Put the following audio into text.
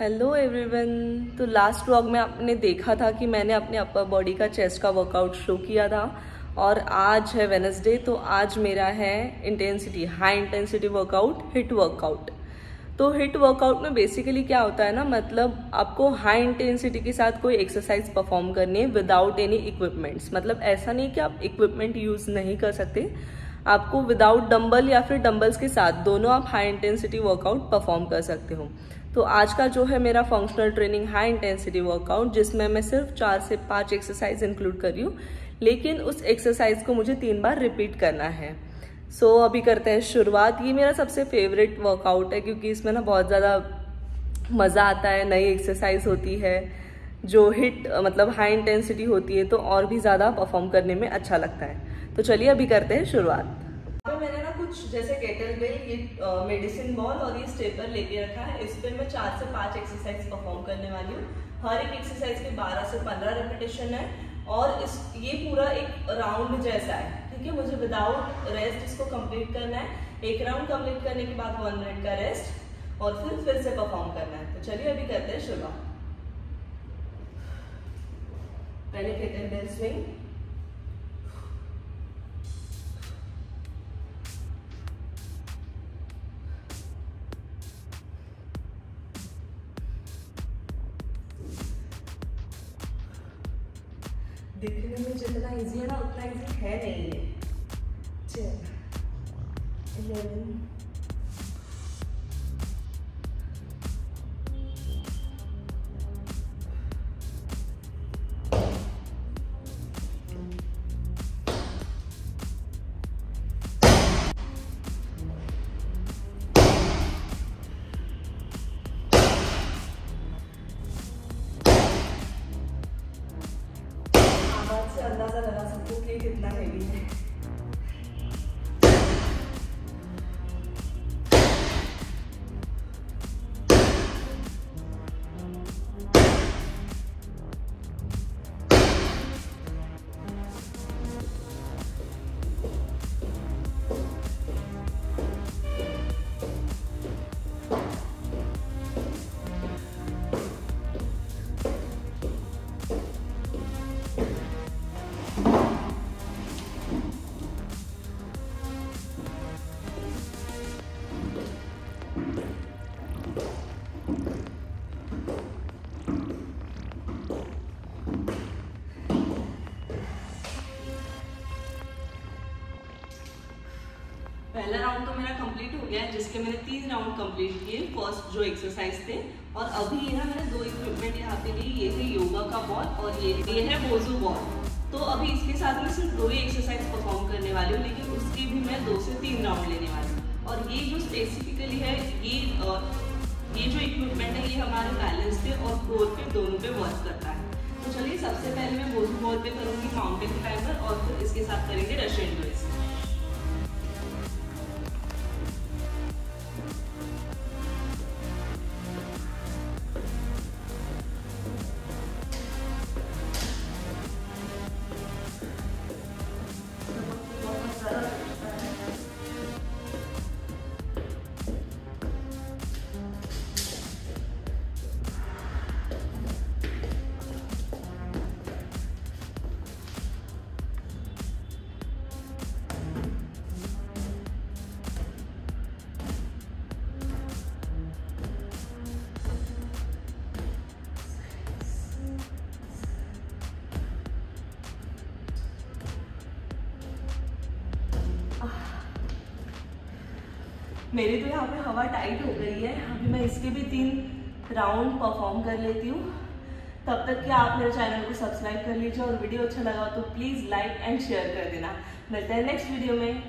Hello everyone तो last vlog में आपने देखा था कि मैंने अपने अपर बॉडी का चेस्ट का वर्कआउट शो किया था और आज है वेनसडे तो आज मेरा है intensity high intensity workout HIIT workout तो हिट वर्कआउट में बेसिकली क्या होता है ना मतलब आपको हाई इंटेंसिटी के साथ कोई एक्सरसाइज परफॉर्म करनी है विदाउट एनी इक्विपमेंट्स मतलब ऐसा नहीं कि आप इक्विपमेंट यूज़ नहीं कर सकते। आपको विदाउट डंबल या फिर डंबल्स के साथ दोनों आप हाई इंटेंसिटी वर्कआउट परफॉर्म कर सकते हो। तो आज का जो है मेरा functional training high intensity workout जिसमें मैं सिर्फ़ चार से पाँच एक्सरसाइज इंक्लूड कर रही हूँ लेकिन उस एक्सरसाइज को मुझे तीन बार रिपीट करना है। सो so, अभी करते हैं शुरुआत। ये मेरा सबसे फेवरेट वर्कआउट है क्योंकि इसमें ना बहुत ज़्यादा मज़ा आता है नई एक्सरसाइज होती है जो हिट मतलब हाई इंटेंसिटी होती है तो और भी ज़्यादा परफॉर्म करने में अच्छा लगता है। तो चलिए अभी करते हैं शुरुआत। कुछ, जैसे केटल बेल ये मेडिसिन बॉल और ये स्टेपर लेके रखा है। इस पर मैं चार से पाँच एक्सरसाइज परफॉर्म करने वाली हूँ। हर एक एक्सरसाइज के 12 से 15 रेपिटेशन है और इस, ये पूरा एक राउंड जैसा है। ठीक है, मुझे विदाउट रेस्ट इसको कंप्लीट करना है। एक राउंड कंप्लीट करने के बाद वन मिनट का रेस्ट और फिर फिर से परफॉर्म करना है। तो चलिए अभी करते हैं शुरुआत। पहले केटल बेल स्विंग दिखने में जितना इजी है ना उतना इजी है नहीं। है टेन इलेवन अंदाज़ा लगा सकते हो कि कितना हैवी है। पहला राउंड तो मेरा कंप्लीट हो गया है जिसके मैंने तीन राउंड कंप्लीट किए फ़र्स्ट जो एक्सरसाइज थे, और अभी ये ना मैंने दो इक्विपमेंट यहाँ पे लिए ये है योगा का बॉल और ये ये है बोजू बॉल तो अभी इसके साथ मैं सिर्फ़ दो ही एक्सरसाइज परफॉर्म करने वाली हूँ, लेकिन उसके भी मैं दो से तीन राउंड लेने वाली हूँ. और ये जो स्पेसिफिकली है, ये ये जो इक्विपमेंट है, ये हमारे बैलेंस पे और कोर पे दोनों पे वर्क करता है. तो चलिए, सबसे पहले मैं बोजू बॉल पे करूँगी माउंटेन क्लाइंबर और फिर इसके साथ करेंगे रशियन ट्विस्ट मेरी तो यहाँ पे हवा टाइट हो गई है। अभी मैं इसके भी तीन राउंड परफॉर्म कर लेती हूँ। तब तक कि आप मेरे चैनल को सब्सक्राइब कर लीजिए और वीडियो अच्छा लगा तो प्लीज़ लाइक एंड शेयर कर देना। मिलते हैं नेक्स्ट वीडियो में।